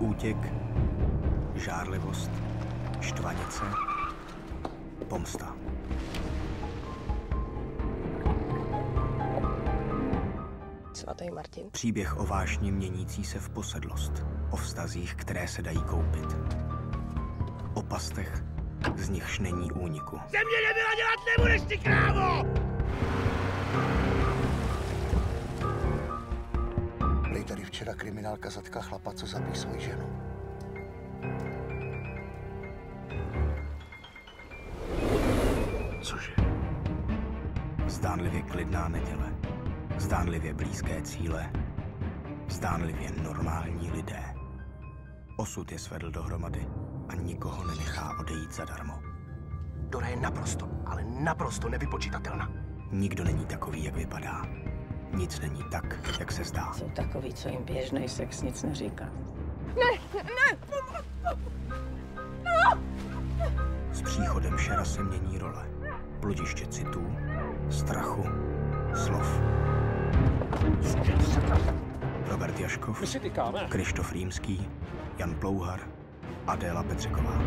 útěk, žárlivost, štvanice, pomsta. Svatý Martin. Příběh o vášni měnící se v posedlost, o vztazích, které se dají koupit. O pastech, z nichž není úniku. Ze mě nebyla dělat nebudeš, ty krávo! Včera kriminálka zatkla chlapa, co zabíjí svoji ženu. Cože? Zdánlivě klidná neděle. Zdánlivě blízké cíle. Zdánlivě normální lidé. Osud je svedl dohromady a nikoho nenechá odejít zadarmo. Dora je naprosto, ale naprosto nevypočitatelná. Nikdo není takový, jak vypadá. Nic není tak, jak se zdá. Jsou takový, co jim běžný sex nic neříká. S příchodem Šera se mění role. Bludiště citů, strachu, slov. Robert Jaškov, Krištof Rýmský, Jan Plouhar, Adéla Petřeková.